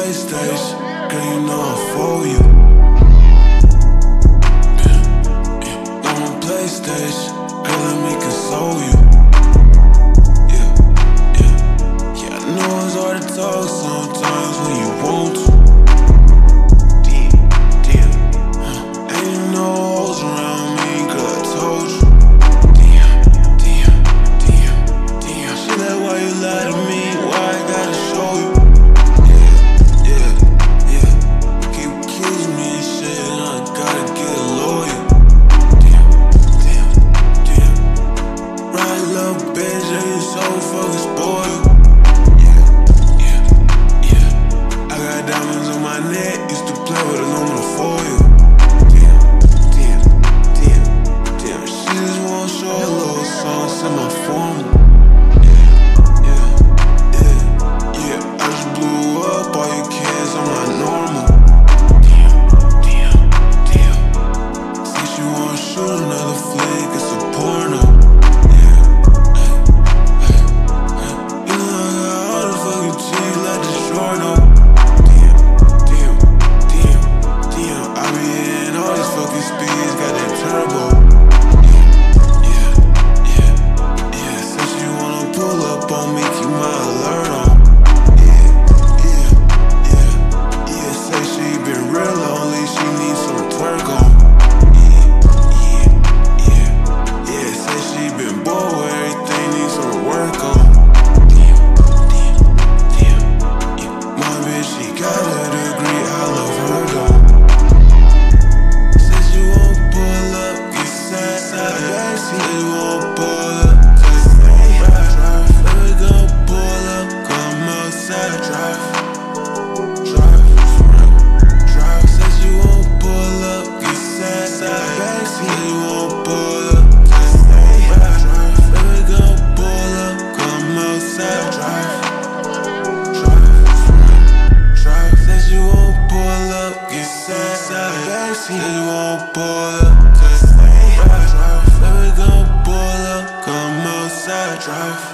nice days. Girl, you know I for you. Yeah, yeah. I'm on PlayStation. Girl, let me console you. Yeah, yeah. Yeah, I know it's hard to talk, so my neck, used to play with aluminum foil. Damn, damn, damn, damn. She just wants your little songs in my form. Laisse-moi en drive.